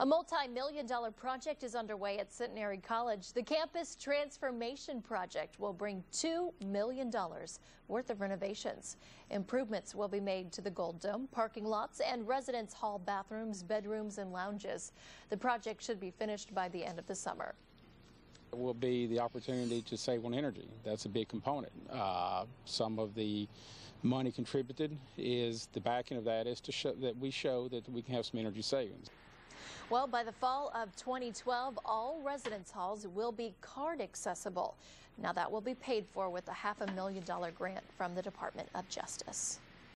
A multi-million dollar project is underway at Centenary College. The Campus Transformation Project will bring $2 million worth of renovations. Improvements will be made to the Gold Dome, parking lots, and residence hall bathrooms, bedrooms, and lounges. The project should be finished by the end of the summer. Will be the opportunity to save on energy. That's a big component. Uh, some of the money contributed is the backing of that is to show that we show that we can have some energy savings. Well, by the fall of 2012, all residence halls will be card accessible. Now that will be paid for with a half a million dollar grant from the Department of Justice.